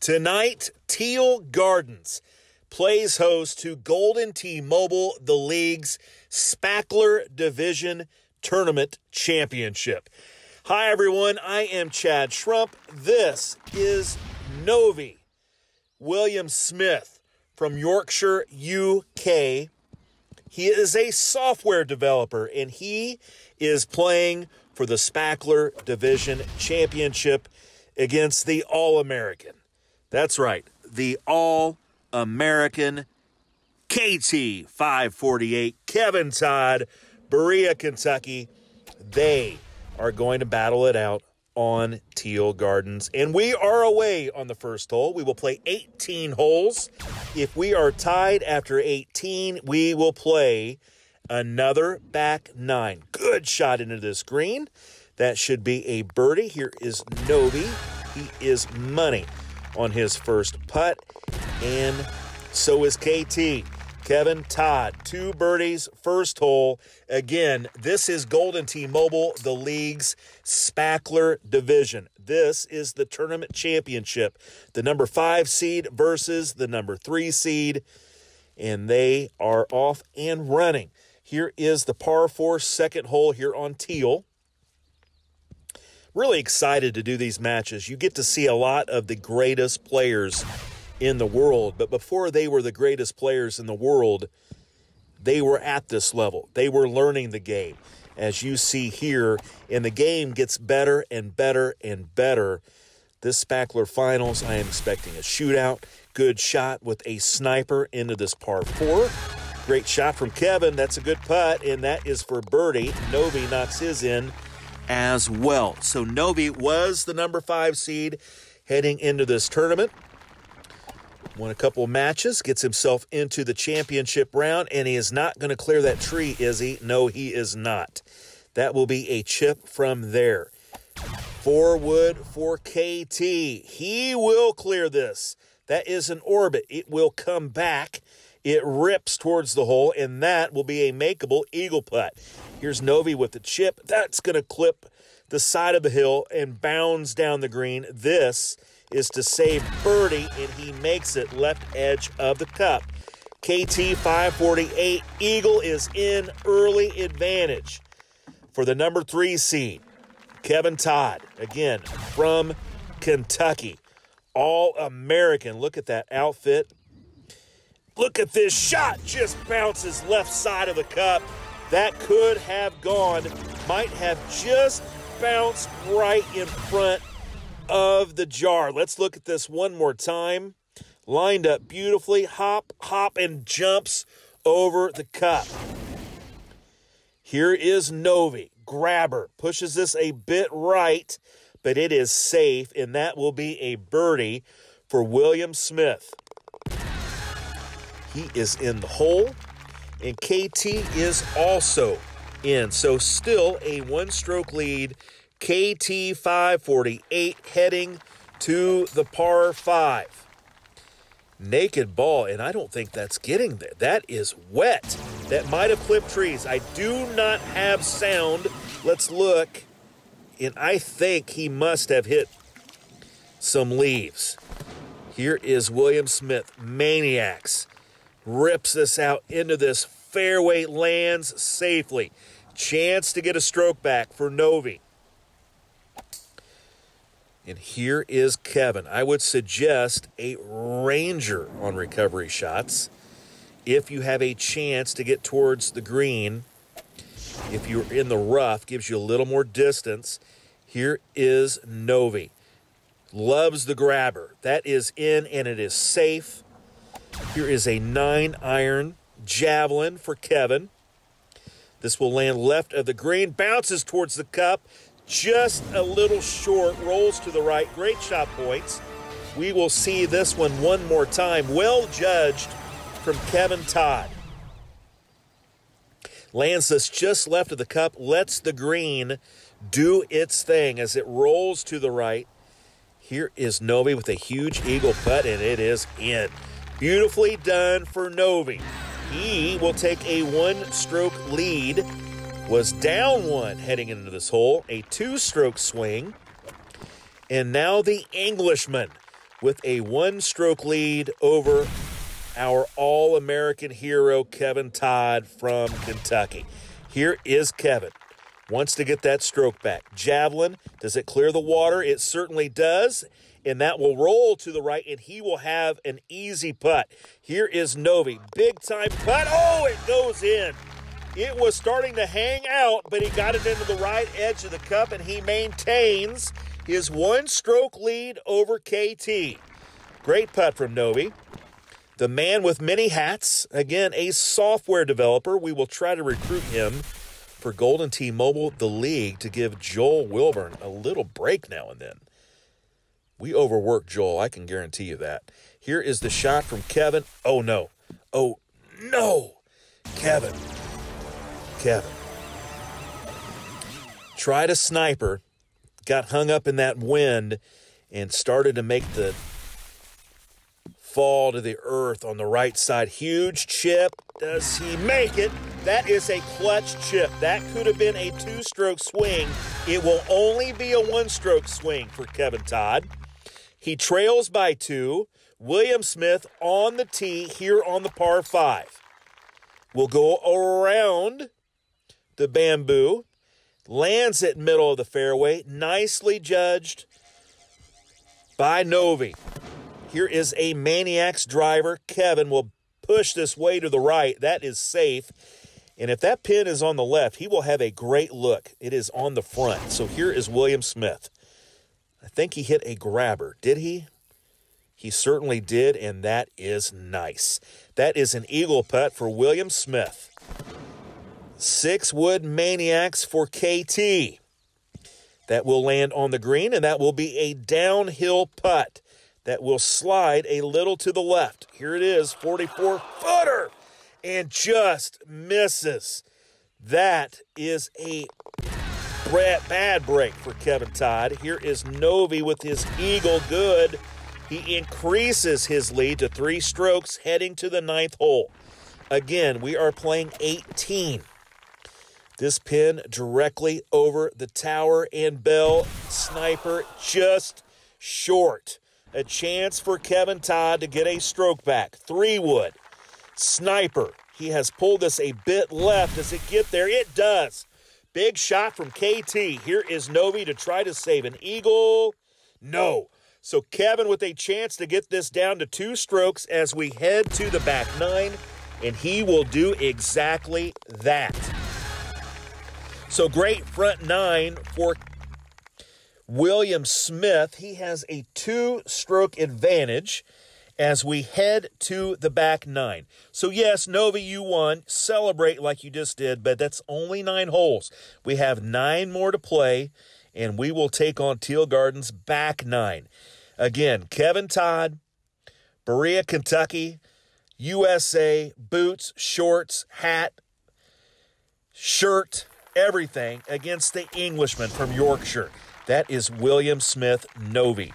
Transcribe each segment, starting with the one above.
Tonight, Teal Gardens plays host to Golden Tee Mobile, the league's Spackler Division Tournament Championship. Hi, everyone. I am Chad Shrump. This is Novi William Smith from Yorkshire, UK. He is a software developer and he is playing for the Spackler Division Championship against the All American. That's right, the All American KT 548, Kevin Todd, Berea, Kentucky. They are going to battle it out on Teal Gardens. And we are away on the first hole. We will play 18 holes. If we are tied after 18, we will play another back nine. Good shot into this green. That should be a birdie. Here is Novi. He is money on his first putt. And so is KT. Kevin Todd, two birdies, first hole. Again, this is Golden Tee Mobile, the league's Spackler division. This is the tournament championship. The number five seed versus the number three seed, and they are off and running. Here is the par four second hole here on Teal really excited to do these matches. You get to see a lot of the greatest players in the world, but before they were the greatest players in the world, they were at this level. They were learning the game. As you see here, and the game gets better and better and better. This Spackler Finals, I am expecting a shootout. Good shot with a sniper into this par four. Great shot from Kevin. That's a good putt, and that is for birdie. Novi knocks his in as well. So Novi was the number five seed heading into this tournament. Won a couple matches, gets himself into the championship round, and he is not going to clear that tree, is he? No, he is not. That will be a chip from there. Four wood for KT. He will clear this. That is an orbit. It will come back. It rips towards the hole, and that will be a makeable eagle putt. Here's Novi with the chip. That's going to clip the side of the hill and bounds down the green. This is to save birdie, and he makes it left edge of the cup. KT 548 Eagle is in early advantage for the number three seed. Kevin Todd, again from Kentucky. All American. Look at that outfit. Look at this shot. Just bounces left side of the cup. That could have gone, might have just bounced right in front of the jar. Let's look at this one more time. Lined up beautifully, hop, hop, and jumps over the cup. Here is Novi. Grabber pushes this a bit right, but it is safe, and that will be a birdie for William Smith. He is in the hole and KT is also in. So still a one stroke lead. KT 548 heading to the par 5. Naked ball, and I don't think that's getting there. That is wet. That might have clipped trees. I do not have sound. Let's look. And I think he must have hit some leaves. Here is William Smith, Maniacs rips this out into this fairway, lands safely. Chance to get a stroke back for Novi. And here is Kevin. I would suggest a Ranger on recovery shots if you have a chance to get towards the green. If you're in the rough, gives you a little more distance. Here is Novi. Loves the grabber. That is in and it is safe. Here is a nine iron javelin for Kevin. This will land left of the green, bounces towards the cup, just a little short, rolls to the right. Great shot points. We will see this one one more time. Well judged from Kevin Todd. Lands this just left of the cup, lets the green do its thing as it rolls to the right. Here is Novi with a huge eagle putt, and it is in. Beautifully done for Novi. He will take a one stroke lead. Was down one heading into this hole, a two stroke swing. And now the Englishman with a one stroke lead over our All American hero, Kevin Todd from Kentucky. Here is Kevin. Wants to get that stroke back. Javelin, does it clear the water? It certainly does. And that will roll to the right, and he will have an easy putt. Here is Novi. Big time putt. Oh, it goes in. It was starting to hang out, but he got it into the right edge of the cup, and he maintains his one stroke lead over KT. Great putt from Novi. The man with many hats, again, a software developer. We will try to recruit him for Golden Tee Mobile, the league, to give Joel Wilburn a little break now and then. We overwork Joel, I can guarantee you that. Here is the shot from Kevin. Oh no. Oh no. Kevin. Kevin. Tried a sniper, got hung up in that wind, and started to make the fall to the earth on the right side. Huge chip. Does he make it? That is a clutch chip. That could have been a two stroke swing. It will only be a one stroke swing for Kevin Todd. He trails by two. William Smith on the tee here on the par five. Will go around the bamboo, lands at middle of the fairway, nicely judged by Novi. Here is a Maniacs driver. Kevin will push this way to the right. That is safe. And if that pin is on the left, he will have a great look. It is on the front. So here is William Smith. I think he hit a grabber. Did he? He certainly did, and that is nice. That is an eagle putt for William Smith. Six wood maniacs for KT. That will land on the green, and that will be a downhill putt that will slide a little to the left. Here it is, 44 footer, and just misses. That is a bad break for Kevin Todd. Here is Novi with his eagle good. He increases his lead to three strokes heading to the ninth hole. Again, we are playing 18. This pin directly over the tower and bell. Sniper just short. A chance for Kevin Todd to get a stroke back. Three wood. Sniper. He has pulled this a bit left. Does it get there? It does. Big shot from KT. Here is Novi to try to save an eagle. No. So Kevin with a chance to get this down to two strokes as we head to the back nine, and he will do exactly that. So great front nine for William Smith. He has a two stroke advantage as we head to the back nine. So, yes, Novi, you won. Celebrate like you just did, but that's only nine holes. We have nine more to play, and we will take on Teal Gardens back nine. Again, Kevin Todd, Berea, Kentucky, USA, boots, shorts, hat, shirt, everything against the Englishman from Yorkshire. That is William Smith Novi,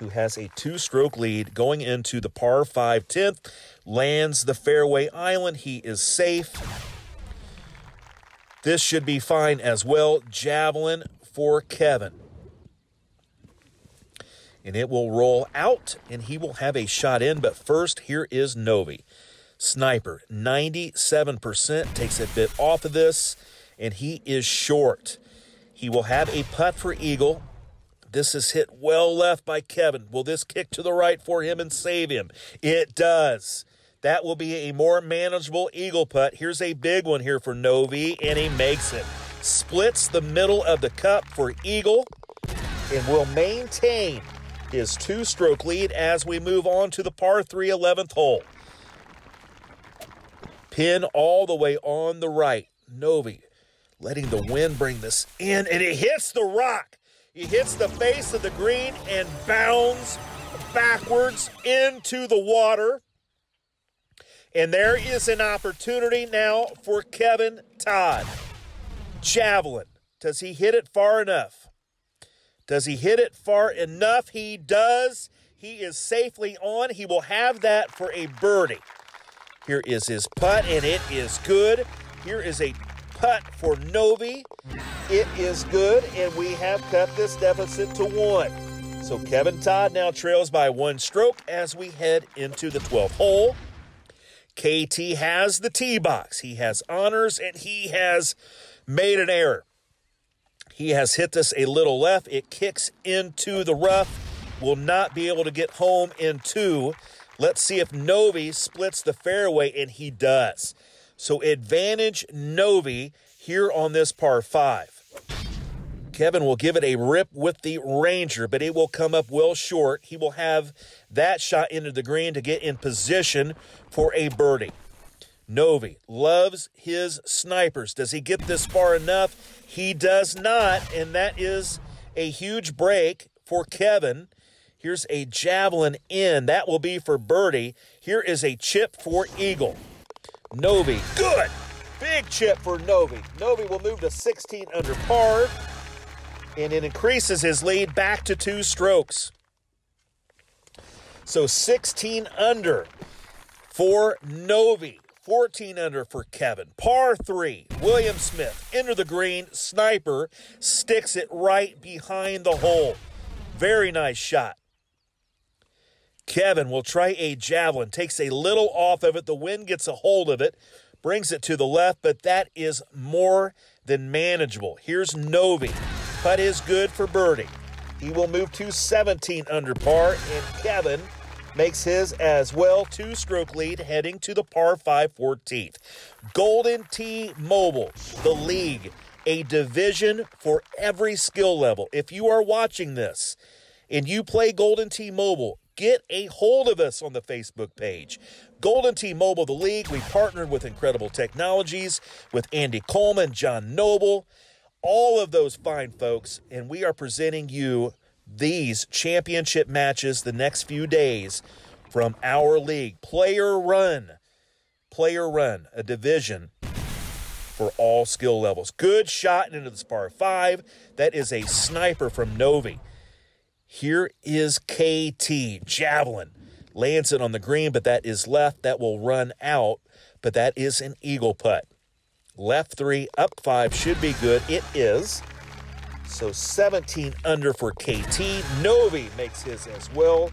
who has a two stroke lead going into the par 5 10th, lands the fairway island. He is safe. This should be fine as well. Javelin for Kevin. And it will roll out, and he will have a shot in. But first, here is Novi. Sniper, 97%, takes a bit off of this, and he is short. He will have a putt for Eagle. This is hit well left by Kevin. Will this kick to the right for him and save him? It does. That will be a more manageable Eagle putt. Here's a big one here for Novi, and he makes it. Splits the middle of the cup for Eagle and will maintain his two stroke lead as we move on to the par 3 11th hole. Pin all the way on the right. Novi letting the wind bring this in, and it hits the rock. He hits the face of the green and bounds backwards into the water. And there is an opportunity now for Kevin Todd. Javelin. Does he hit it far enough? Does he hit it far enough? He does. He is safely on. He will have that for a birdie. Here is his putt, and it is good. Here is a putt for Novi. It is good, and we have cut this deficit to one. So Kevin Todd now trails by one stroke as we head into the 12th hole. KT has the tee box. He has honors and he has made an error. He has hit this a little left. It kicks into the rough. Will not be able to get home in two. Let's see if Novi splits the fairway, and he does. So advantage Novi here on this par five. Kevin will give it a rip with the Ranger, but it will come up well short. He will have that shot into the green to get in position for a birdie. Novi loves his snipers. Does he get this far enough? He does not, and that is a huge break for Kevin. Here's a javelin in. That will be for birdie. Here is a chip for Eagle. Novi, good. Big chip for Novi. Novi will move to 16 under par and it increases his lead back to two strokes. So 16 under for Novi, 14 under for Kevin. Par three, William Smith into the green, sniper sticks it right behind the hole. Very nice shot. Kevin will try a javelin, takes a little off of it. The wind gets a hold of it, brings it to the left, but that is more than manageable. Here's Novi. Putt is good for birdie. He will move to 17 under par, and Kevin makes his as well. Two stroke lead heading to the par 5 14th. Golden Tee Mobile, the league, a division for every skill level. If you are watching this and you play Golden Tee Mobile, get a hold of us on the Facebook page. Golden Tee Mobile, the league, we partnered with Incredible Technologies, with Andy Coleman, John Noble all of those fine folks, and we are presenting you these championship matches the next few days from our league. Player Run, Player Run, a division for all skill levels. Good shot into the par five. That is a sniper from Novi. Here is KT Javelin. Lands it on the green, but that is left. That will run out, but that is an eagle putt. Left three, up five should be good. It is. So 17 under for KT. Novi makes his as well.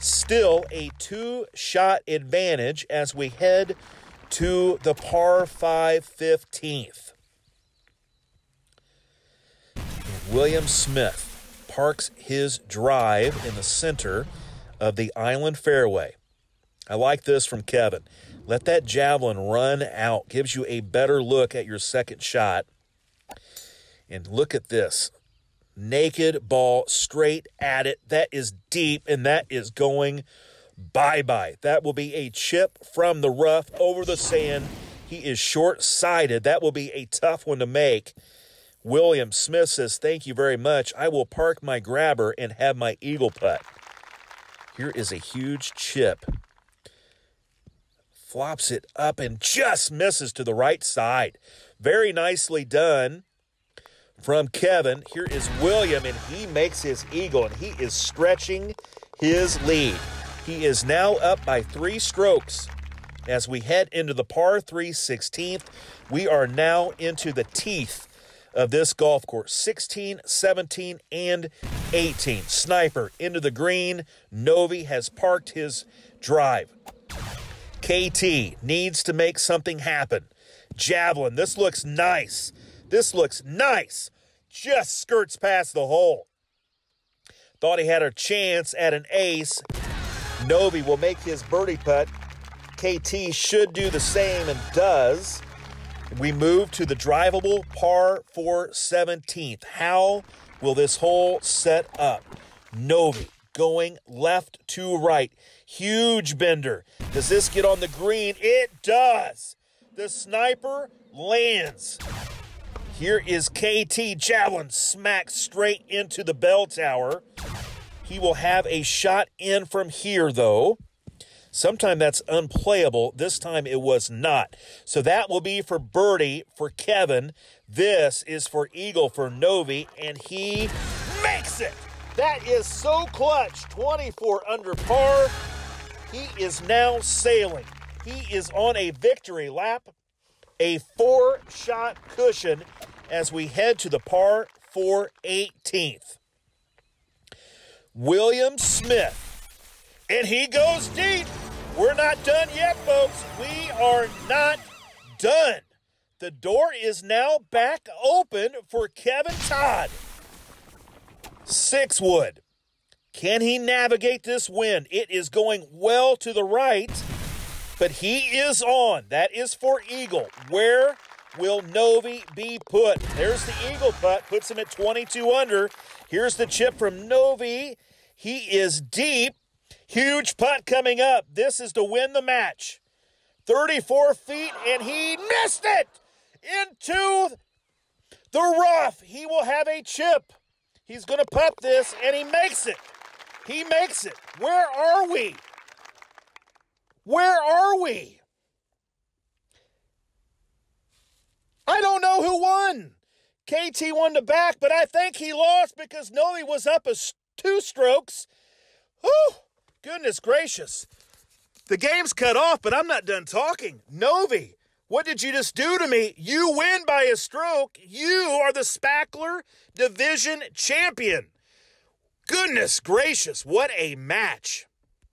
Still a two shot advantage as we head to the par 5 15th. William Smith parks his drive in the center of the island fairway. I like this from Kevin. Let that javelin run out, gives you a better look at your second shot. And look at this naked ball straight at it. That is deep and that is going bye bye. That will be a chip from the rough over the sand. He is short sighted. That will be a tough one to make. William Smith says, Thank you very much. I will park my grabber and have my eagle putt. Here is a huge chip flops it up and just misses to the right side. Very nicely done from Kevin. Here is William, and he makes his eagle, and he is stretching his lead. He is now up by three strokes. As we head into the par 3 16th, we are now into the teeth of this golf course 16, 17, and 18. Sniper into the green. Novi has parked his drive. KT needs to make something happen. Javelin, this looks nice. This looks nice. Just skirts past the hole. Thought he had a chance at an ace. Novi will make his birdie putt. KT should do the same and does. We move to the drivable par 4 17th. How will this hole set up? Novi going left to right. Huge bender. Does this get on the green? It does. The sniper lands. Here is KT Javelin smack straight into the bell tower. He will have a shot in from here, though. Sometime that's unplayable. This time it was not. So that will be for Birdie for Kevin. This is for Eagle for Novi, and he makes it. That is so clutch. 24 under par. He is now sailing. He is on a victory lap, a four shot cushion as we head to the par 4 18th. William Smith. And he goes deep. We're not done yet, folks. We are not done. The door is now back open for Kevin Todd. Six wood. Can he navigate this wind? It is going well to the right, but he is on. That is for Eagle. Where will Novi be put? There's the Eagle putt, puts him at 22 under. Here's the chip from Novi. He is deep. Huge putt coming up. This is to win the match. 34 feet, and he missed it into the rough. He will have a chip. He's going to putt this, and he makes it. He makes it. Where are we? Where are we? I don't know who won. KT won the back, but I think he lost because Noe was up a two strokes. Whew, goodness gracious. The game's cut off, but I'm not done talking. Novi, what did you just do to me? You win by a stroke. You are the Spackler Division champion. Goodness gracious, what a match.